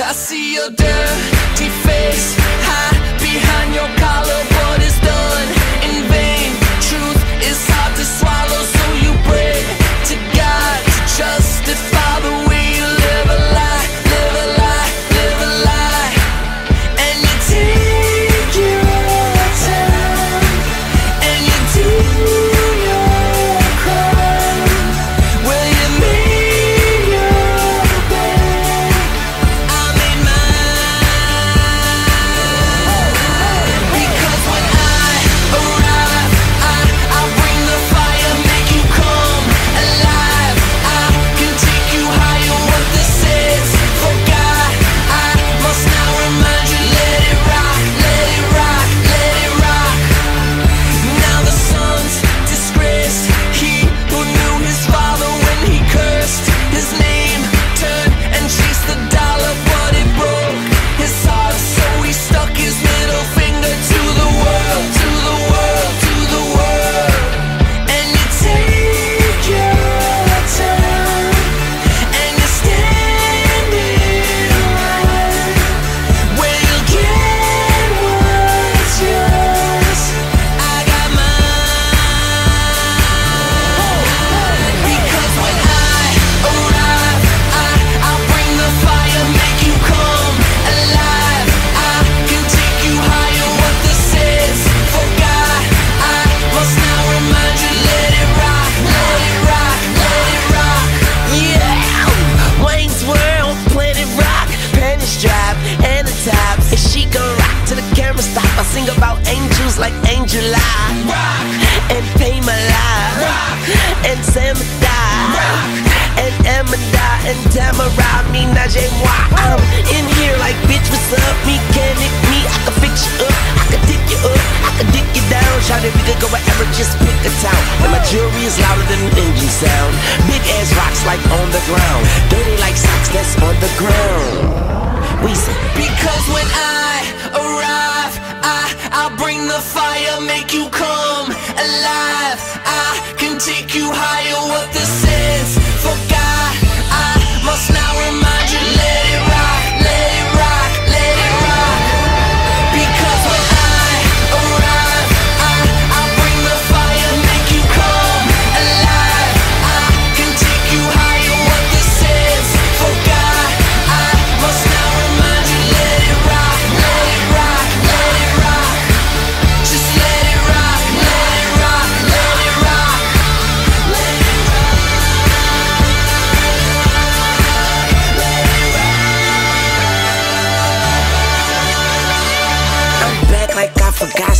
I see your dirty face hide behind your life rock. and pay my life rock. and send me die Rock and Emma die and Tamara, me, Najee, moi. I'm in here like bitch, what's up? Me can Mechanic, me, I can fix you up, I can dick you up, I can dick you down. Shout it, we could go wherever, just pick a town. And my jewelry is louder than an engine sound. Big ass rocks like on the ground, dirty like. make you come alive I can take you higher, what this is Forget.